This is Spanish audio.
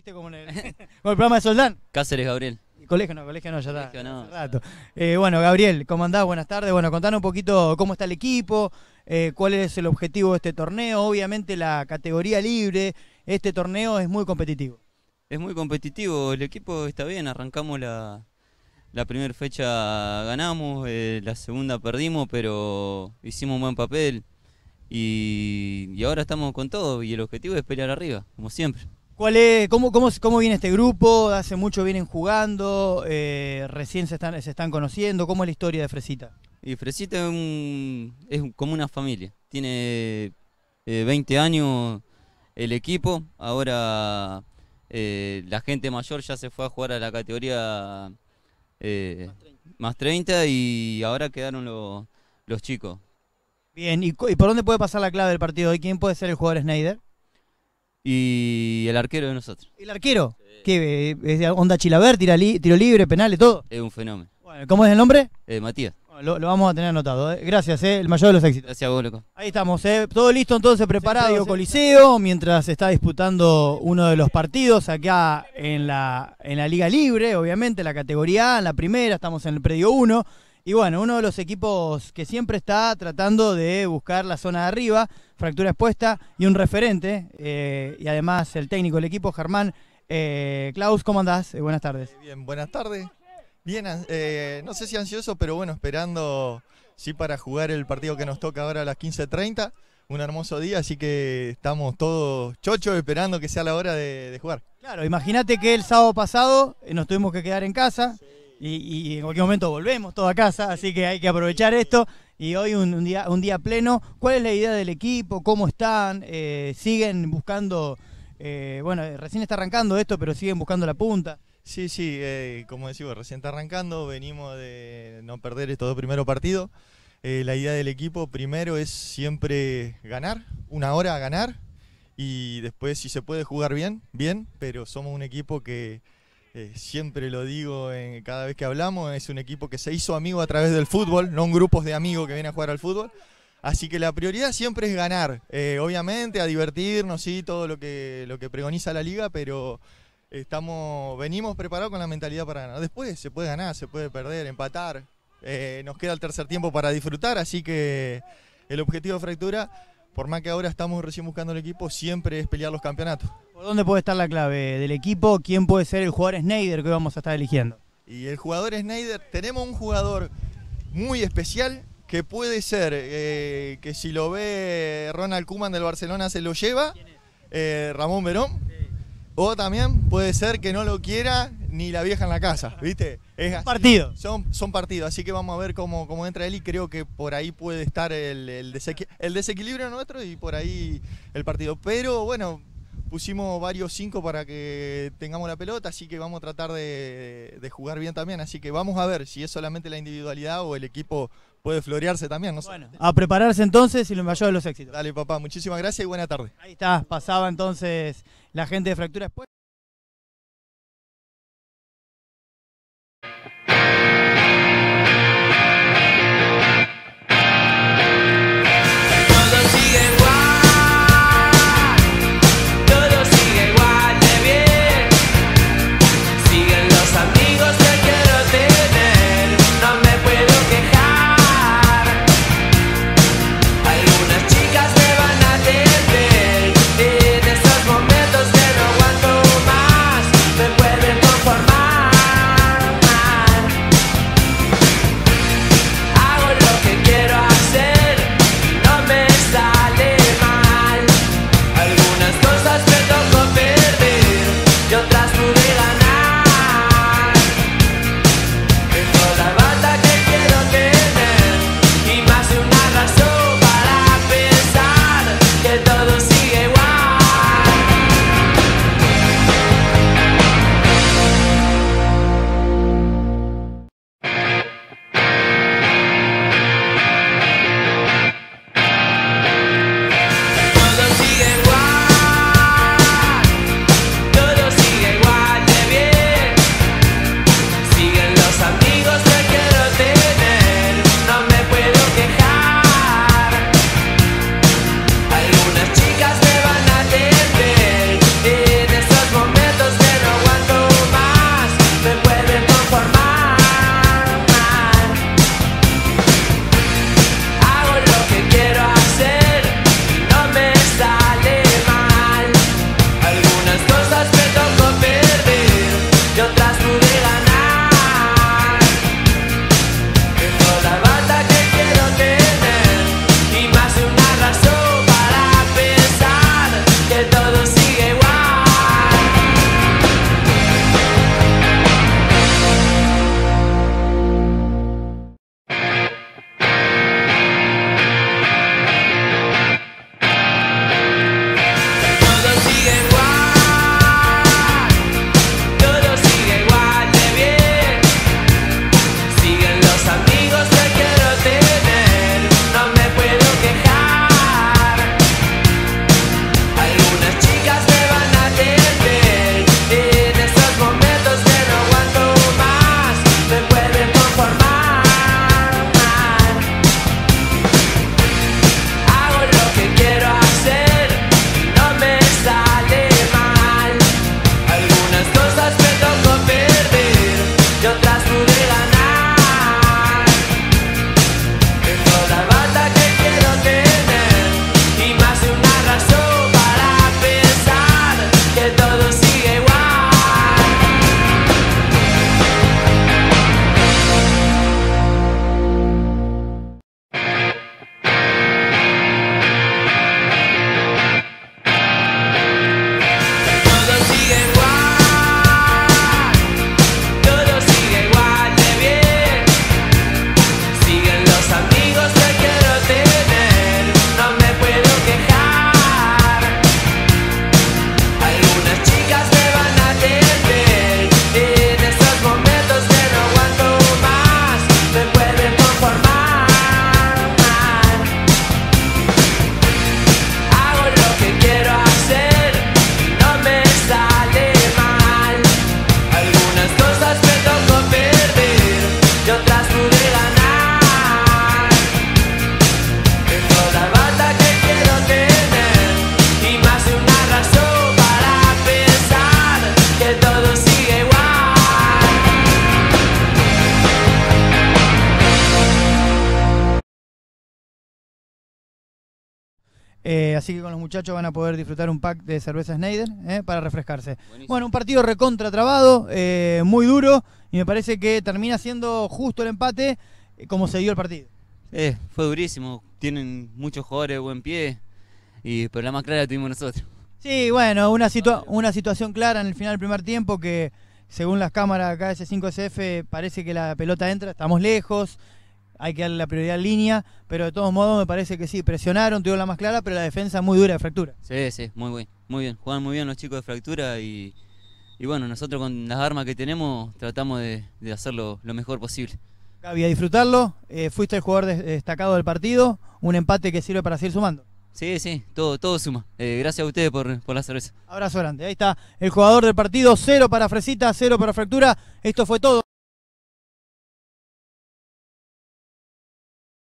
¿viste? Como en el, como el programa de Soldán. Cáceres Gabriel. Colegio no, colegio no, ya está. Colegio no. hace rato. Eh, bueno, Gabriel, ¿cómo andás? Buenas tardes. Bueno, contanos un poquito cómo está el equipo, eh, cuál es el objetivo de este torneo. Obviamente la categoría libre, este torneo es muy competitivo. Es muy competitivo, el equipo está bien, arrancamos la, la primera fecha ganamos, eh, la segunda perdimos, pero hicimos un buen papel y, y ahora estamos con todo y el objetivo es pelear arriba, como siempre. ¿Cuál es, cómo, cómo, cómo viene este grupo? ¿Hace mucho vienen jugando? Eh, ¿Recién se están, se están conociendo? ¿Cómo es la historia de Fresita? Y Fresita es, un- es como una familia, tiene eh, 20 años el equipo, ahora eh, la gente mayor ya se fue a jugar a la categoría eh, más 30 y ahora quedaron los, los chicos. Bien, ¿y, por dónde puede pasar la clave del partido hoy? ¿Quién puede ser el jugador Snyder? Y el arquero de nosotros ¿El arquero? ¿Qué? eh, ¿Es de onda Chilaver, tira li- tiro libre, penales, todo? es un fenómeno. Bueno, ¿Cómo es el nombre? Eh, Matías, Bueno, lo, lo vamos a tener anotado. eh. Gracias, eh, el mayor de los éxitos. gracias a vos, loco. Ahí estamos, ¿eh? todo listo entonces, preparado. Coliseo, mientras se está disputando uno de los partidos acá en la, en la Liga Libre, obviamente, la categoría A, en la primera, estamos en el predio 1. Y bueno, uno de los equipos que siempre está tratando de buscar la zona de arriba, fractura expuesta y un referente, eh, y además el técnico del equipo, Germán. Eh, Klaus, ¿cómo andás? Eh, buenas tardes. Bien, buenas tardes. Bien, eh, no sé si ansioso, pero bueno, esperando sí para jugar el partido que nos toca ahora a las 15.30. Un hermoso día, así que estamos todos chochos esperando que sea la hora de, de jugar. Claro, imagínate que el sábado pasado nos tuvimos que quedar en casa y, y en cualquier momento volvemos todos a casa, así que hay que aprovechar esto. Y hoy un, día, un día pleno. ¿Cuál es la idea del equipo? ¿Cómo están? Eh, ¿Siguen buscando? eh, bueno, eh, recién está arrancando esto, pero siguen buscando la punta. Sí, sí, eh, como decimos, recién está arrancando, venimos de no perder estos dos primeros partidos. Eh, la idea del equipo primero es siempre ganar, una hora a ganar, y después si se puede jugar bien, bien, pero somos un equipo que eh, siempre lo digo en- cada vez que hablamos, es un equipo que se hizo amigo a través del fútbol, no un grupo de amigos que vienen a jugar al fútbol. Así que la prioridad siempre es ganar, Eh, obviamente a divertirnos, sí, todo lo que, lo que pregoniza la liga, pero estamos venimos preparados con la mentalidad para ganar. Después se puede ganar, se puede perder, empatar. Eh, nos queda el tercer tiempo para disfrutar, así que el objetivo de Fractura, por más que ahora estamos recién buscando el equipo, siempre es pelear los campeonatos. ¿Por dónde puede estar la clave del equipo? ¿Quién puede ser el jugador Snyder que vamos a estar eligiendo? Y el jugador Snyder, tenemos un jugador muy especial que puede ser eh, que si lo ve Ronald Koeman del Barcelona se lo lleva, eh, Ramón Verón. O también puede ser que no lo quiera ni la vieja en la casa, ¿viste? Es así. Partido. Son, son partidos, así que vamos a ver cómo, cómo entra él y creo que por ahí puede estar el, el, desequi- el desequilibrio nuestro y por ahí el partido. Pero bueno, pusimos varios cinco para que tengamos la pelota, así que vamos a tratar de, de jugar bien también. Así que vamos a ver si es solamente la individualidad o el equipo puede florearse también. No sé. Bueno, a prepararse entonces y lo mayor de los éxitos. Dale papá, muchísimas gracias y buena tarde. Ahí está, pasaba entonces la gente de Fractura después. Eh, así que con los muchachos van a poder disfrutar un pack de cerveza Schneider eh, para refrescarse. Buenísimo. Bueno, un partido recontra trabado, eh, muy duro, y me parece que termina siendo justo el empate eh, como se dio el partido. Eh, fue durísimo. Tienen muchos jugadores de buen pie. Y, pero la más clara la tuvimos nosotros. Sí, bueno, una, situa- una situación clara en el final del primer tiempo que según las cámaras acá de S5SF parece que la pelota entra, estamos lejos, hay que darle la prioridad en línea, pero de todos modos me parece que sí, presionaron, tuvieron la más clara, pero la defensa muy dura de fractura. Sí, sí, muy bien. Muy bien. Juegan muy bien los chicos de fractura y, y bueno, nosotros con las armas que tenemos tratamos de, de hacerlo lo mejor posible. Gaby, a disfrutarlo, eh, fuiste el jugador des- destacado del partido, un empate que sirve para seguir sumando. Sí, sí, todo, todo suma. Eh, gracias a ustedes por, por la cerveza. Abrazo grande, ahí está el jugador del partido, cero para Fresita, cero para Fractura, esto fue todo.